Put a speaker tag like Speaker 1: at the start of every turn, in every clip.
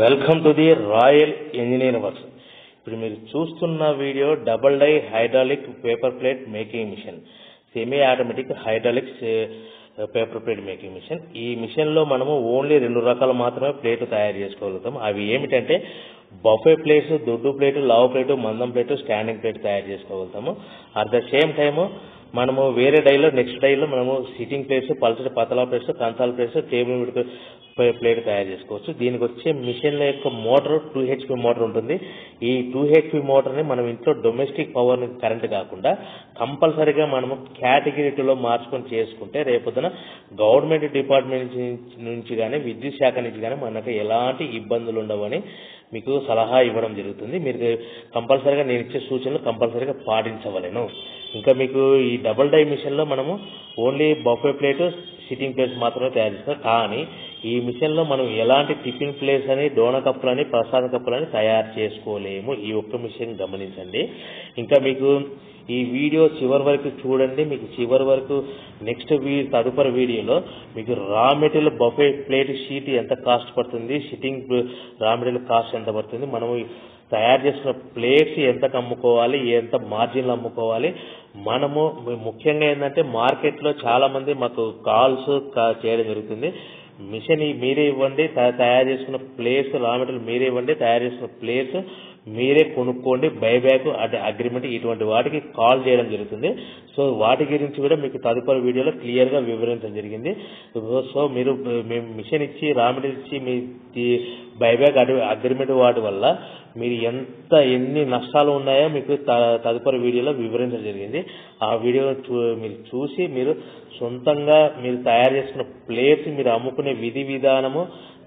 Speaker 1: Welcome to the royal engineer works. ఇప్పుడు మీరు చూస్తున్న video double die hydraulic paper plate making machine. Semi automatic hydraulic paper plate making machine. ఈ మిషన్లో మనము only రెండు రకాలు మాత్రమే ప్లేట్ తయారు చేసుకోగలుగుతాం. అవి ఏమిటంటే బఫే ప్లేట్స్ దొడ్డు ప్లేట్ లావు ప్లేట్ మందం ప్లేట్ స్టాండింగ్ ప్లేట్ తయారు చేసుకోగలుగుతాము. అట్ ద సేమ్ టైము మనము వేరే డైలో నెక్స్ట్ డైలో మనము సిట్టింగ్ ప్లేట్స్ పల్సటి పతలా ప్లేట్స్ కంచాల ప్లేట్స్ టేబుల్ మీద ప్లేట్ తయారు చేసుకోవచ్చు. దీనికి వచ్చే మిషన్ల యొక్క మోటార్ టూ హెచ్పి మోటార్ ఉంటుంది. ఈ టూ హెచ్పి మోటార్ని మనం ఇంట్లో డొమెస్టిక్ పవర్ కరెంట్ కాకుండా కంపల్సరీగా మనము కేటగిరీ టూలో మార్చుకొని చేసుకుంటే రేపొద్దున గవర్నమెంట్ డిపార్ట్మెంట్ నుంచి కానీ విద్యుత్ శాఖ నుంచి కానీ మనకు ఎలాంటి ఇబ్బందులు ఉండవని మీకు సలహా ఇవ్వడం జరుగుతుంది. మీరు కంపల్సరీగా నేను ఇచ్చే సూచనలు కంపల్సరీగా పాటించవలేను. ఇంకా మీకు ఈ డబల్ డై మిషన్లో మనము only buffet plate sitting place మాత్రమే తయారు చేస్తాం కానీ ఈ మిషన్లో మనం ఎలాంటి టిఫిన్ ప్లేస్ అని డోన కప్పులని ప్రసాద కప్పులని తయారు చేసుకోలేము. ఈ ఒక్క మిషన్ గమనించండి. ఇంకా మీకు ఈ వీడియో చివరి వరకు చూడండి. మీకు చివరి వరకు నెక్స్ట్ వీ తదుపరి వీడియోలో మీకు raw material buffet plate sheet ఎంత కాస్ట్ పడుతుంది షిట్టింగ్ రా మెటీరియల్ కాస్ట్ ఎంత పడుతుంది మనము తయారు చేసిన ప్లేట్స్ ఎంత అమ్ముకోవాలి ఎంత మార్జిన్లు అమ్ముకోవాలి మనము ముఖ్యంగా ఏంటంటే మార్కెట్లో చాలా మంది మాకు కాల్స్ చేయడం జరుగుతుంది. మిషన్ మీరే ఇవ్వండి తయారు చేసుకున్న ప్లేట్స్ రా మెటీరియల్ మీరే ఇవ్వండి తయారు చేసుకున్న ప్లేట్స్ మీరే కొనుక్కోండి బైబ్యాక్ అంటే అగ్రిమెంట్ ఇటువంటి వాటికి కాల్ చేయడం జరుగుతుంది. సో వాటి గురించి కూడా మీకు తదుపరి వీడియోలో క్లియర్గా వివరించడం జరిగింది. సో మీరు మేము మిషన్ ఇచ్చి రా మెటీరియల్ ఇచ్చి మీ బైబ్యాక్ అగ్రిమెంట్ వాటి వల్ల మీరు ఎంత ఎన్ని నష్టాలు ఉన్నాయో మీకు తదుపరి వీడియోలో వివరించడం జరిగింది. ఆ వీడియో మీరు చూసి మీరు సొంతంగా మీరు తయారు చేసుకున్న ప్లేట్స్ మీరు అమ్ముకునే విధి విధానము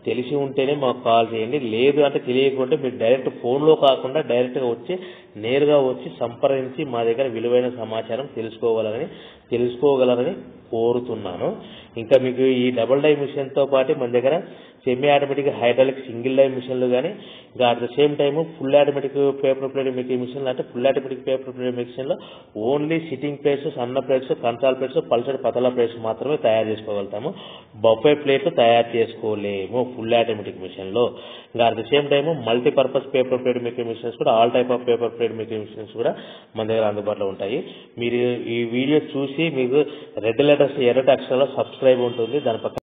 Speaker 1: తెలిసి ఉంటేనే మాకు కాల్ చేయండి. లేదు అంటే తెలియకుంటే మీరు డైరెక్ట్ ఫోన్లో కాకుండా డైరెక్ట్గా వచ్చి నేరుగా వచ్చి సంప్రదించి మా దగ్గర విలువైన సమాచారం తెలుసుకోగలరని తెలుసుకోగలరని కోరుతున్నాను. ఇంకా మీకు ఈ డబుల్ డై మిషన్తో పాటు మన దగ్గర semi automatic hydraulic single die మిషన్లు కానీ ఇంకా at the same time full automatic paper plate making మిషన్లు అంటే ఫుల్ ఆటోమేటిక్ పేపర్ ప్లేట్ మిషన్లో ఓన్లీ సిట్టింగ్ ప్లేట్స్ సన్న ప్లేట్స్ కంచాల ప్లేట్స్ పల్సర్ పతల ప్లేట్స్ మాత్రమే తయారు చేసుకోగలుగుతాము. బొఫే ప్లేట్ తయారు చేసుకోలేము ఫుల్ ఆటోమేటిక్ మిషన్లో ఇంకా at the same time multipurpose paper plate making machines కూడా all type of paper plate making machines కూడా మన దగ్గర అందుబాటులో ఉంటాయి. మీరు ఈ వీడియో చూసి మీకు రెడ్ లెటర్స్ ఎర్రటి అక్షరాల్లో సబ్స్క్రైబ్ ఉంటుంది దాని పక్కన